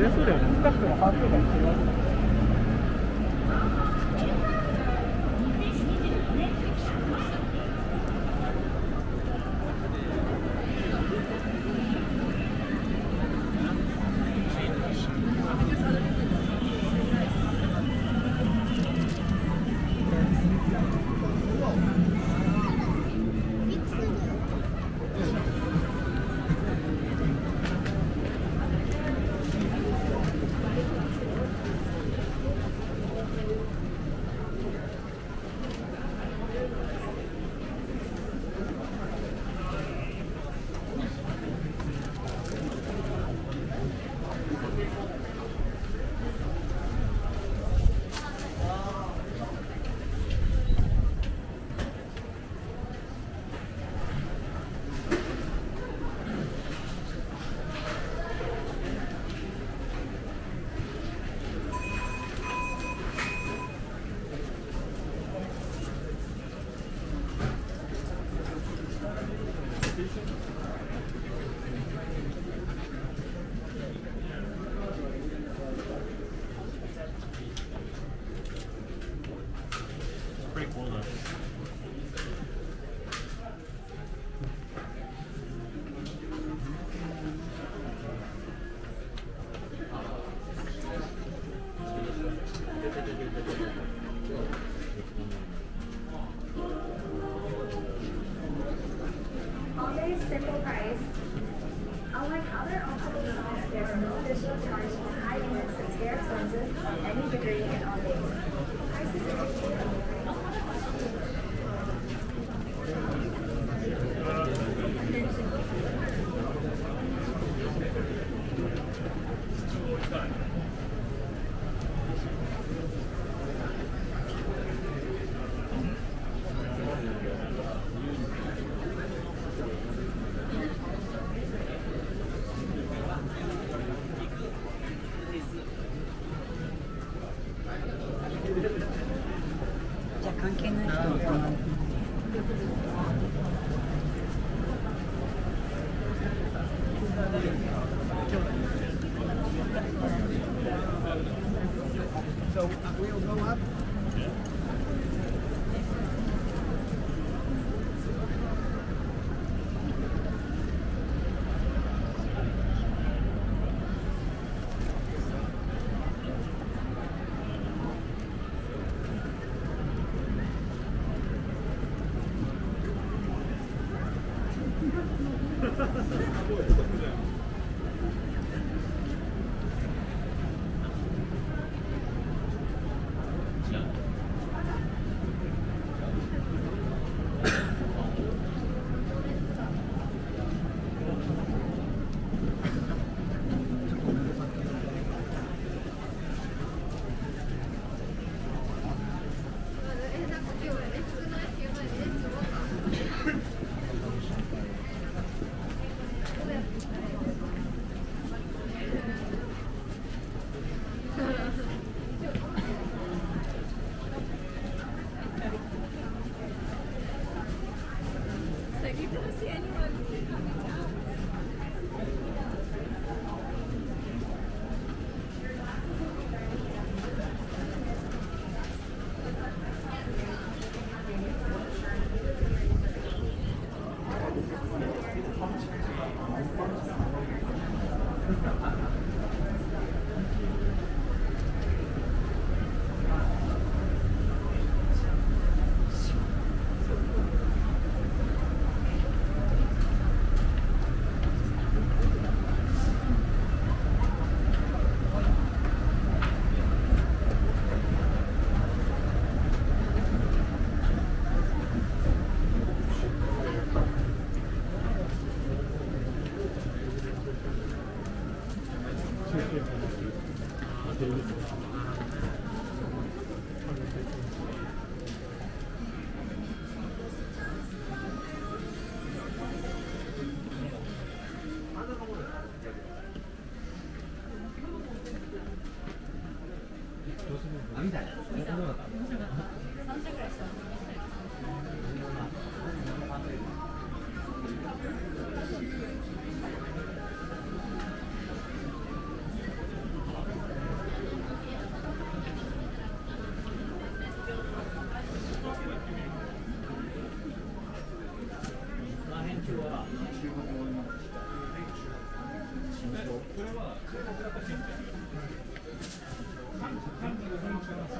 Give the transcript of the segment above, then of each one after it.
それぞれね。スタッフの半分が言ってるわけだからじ Gracias.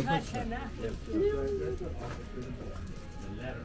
The letter.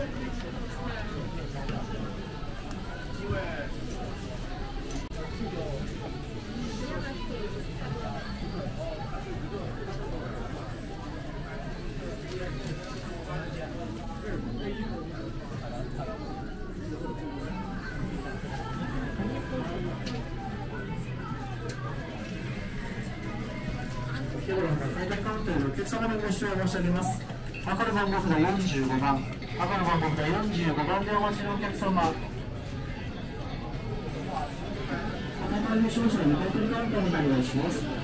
最大カウントよお客様にご視聴申し上げます。赤の番号札45番。赤の番号から45番でお待ちのお客様。お願いしましたら2階取りカウンターになります。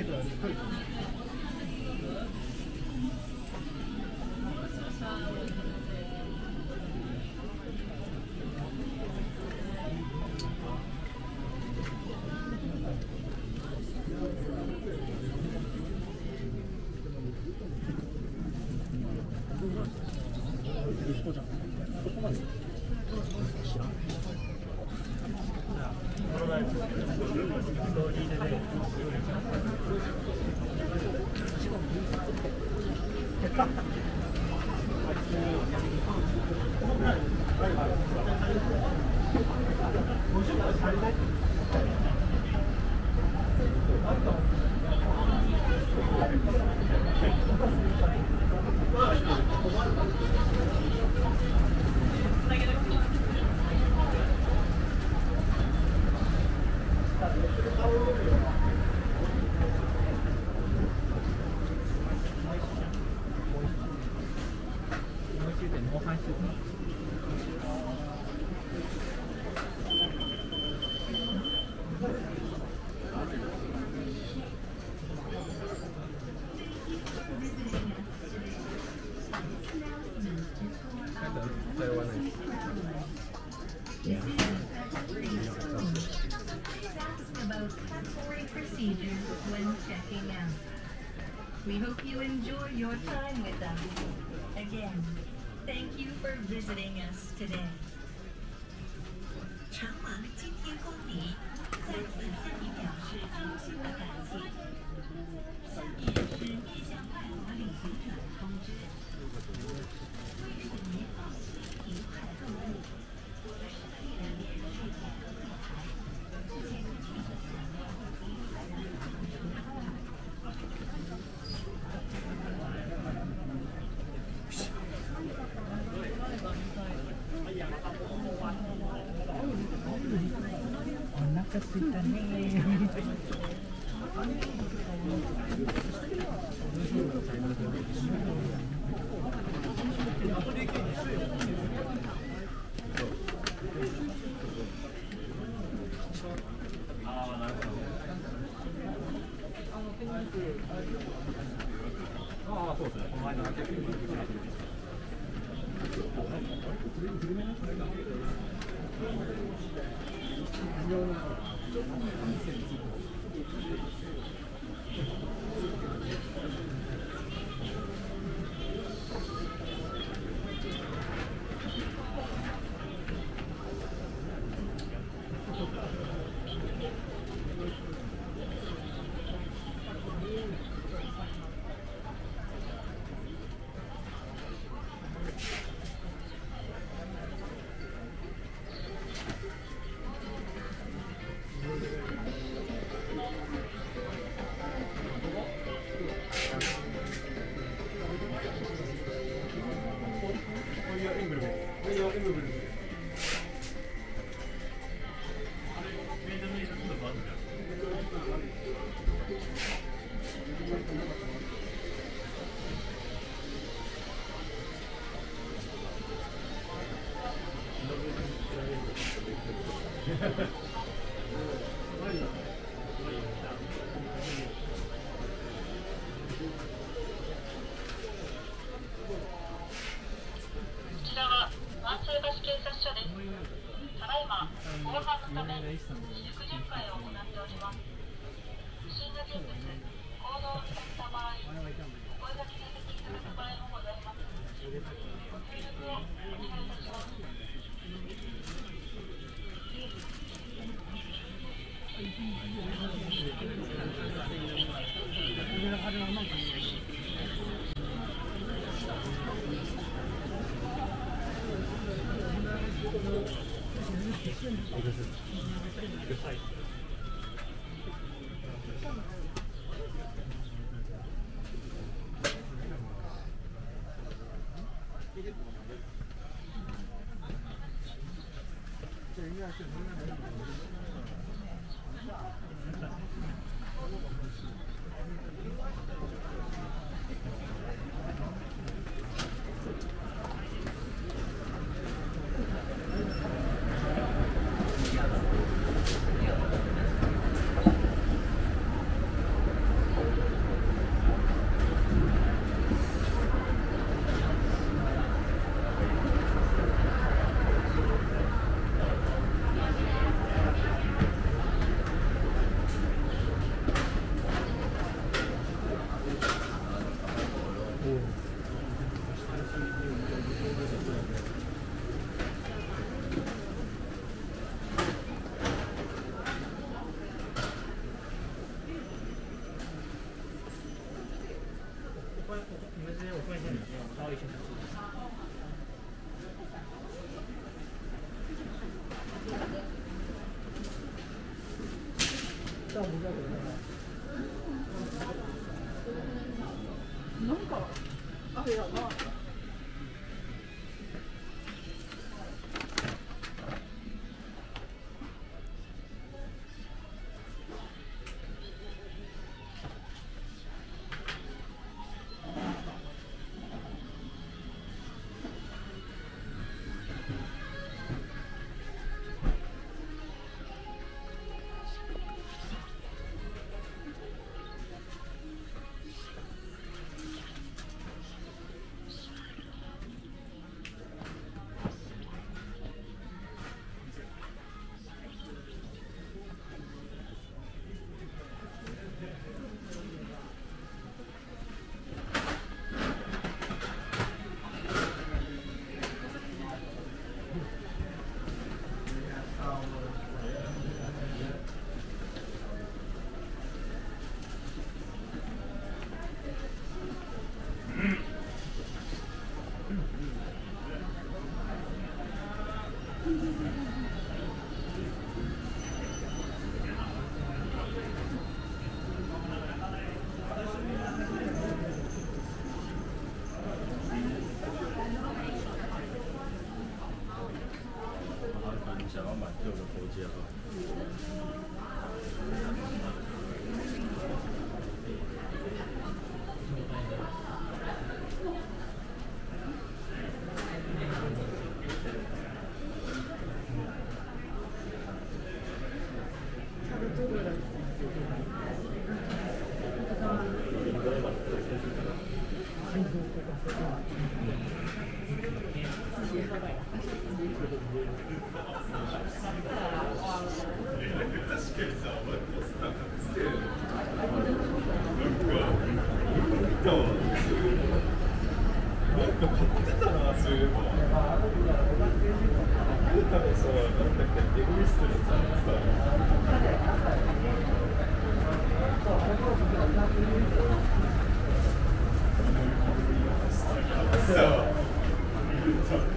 ってた、台 about statutory procedures when checking out. We hope you enjoy your time with us. Again, thank you for visiting us today. 长航今天公里再次向你表示衷心的感谢。下面是面向外国旅行者的通知。 かも。なんか買ってたな、そういえば。ゆうたのさ、なんだっけ、エゴイストのさ、さ。So,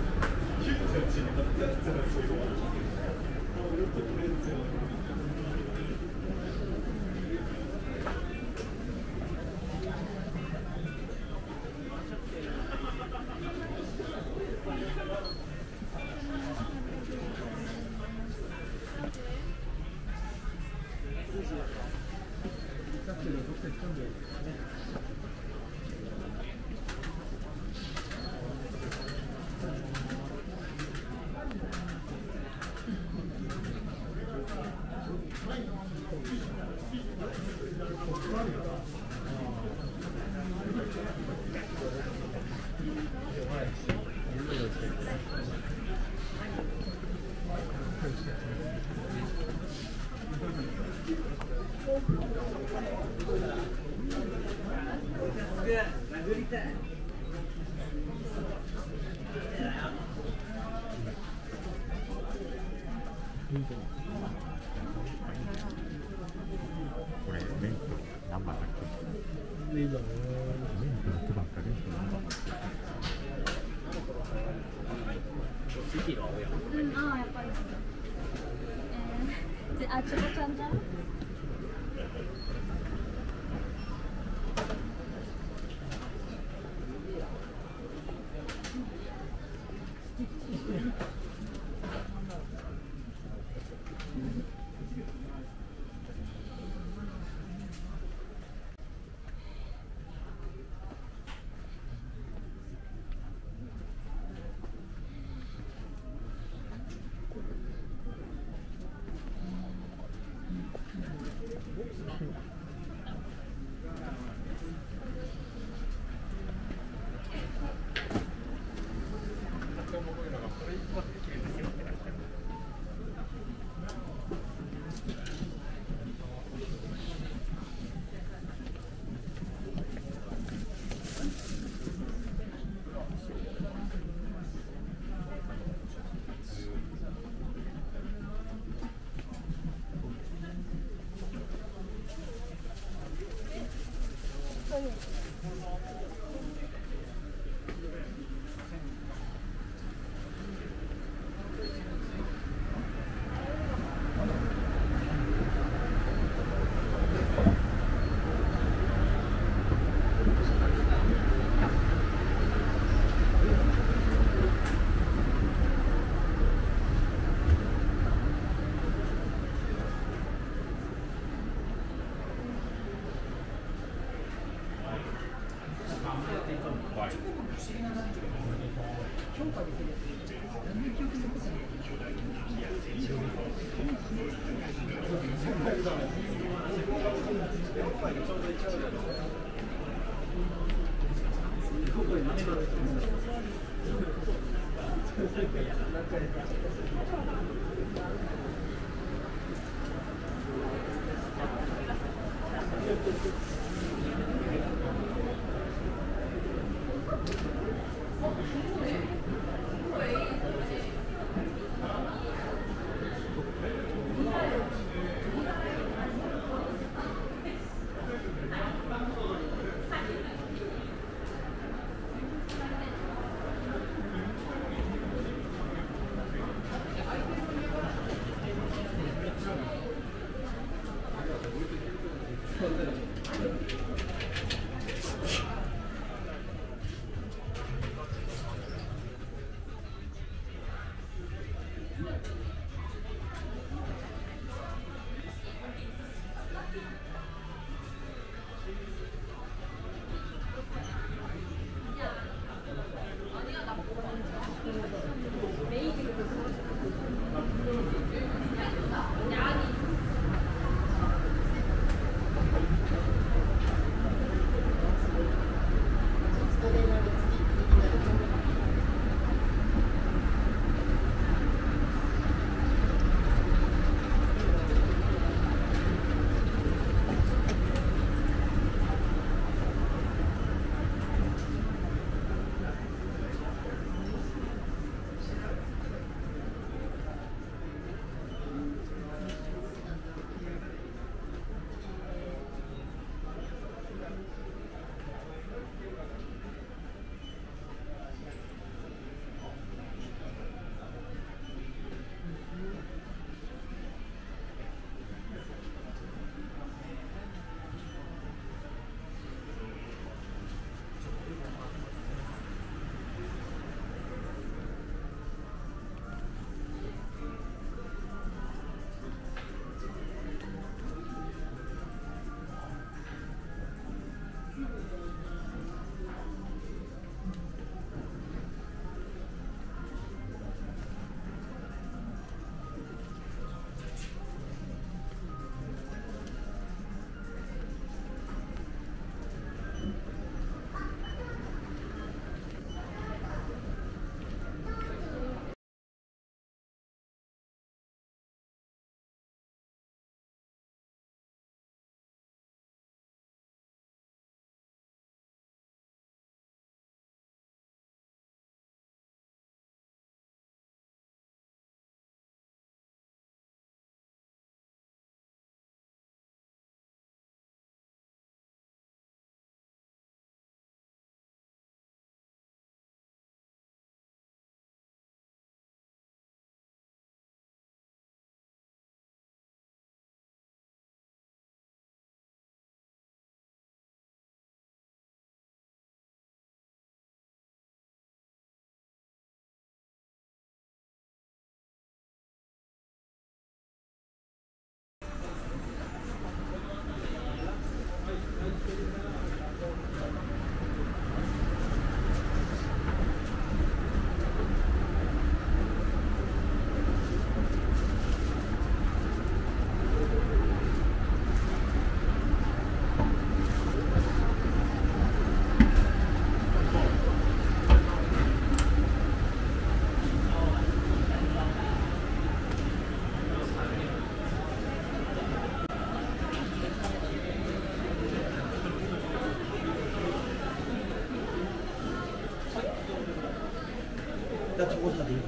wasn't a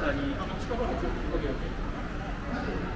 下に。近場の空気を受け